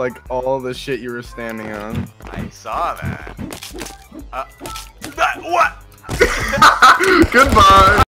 like all the shit you were standing on. I saw that. Uh, that what? Goodbye.